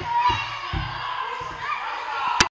Yeah.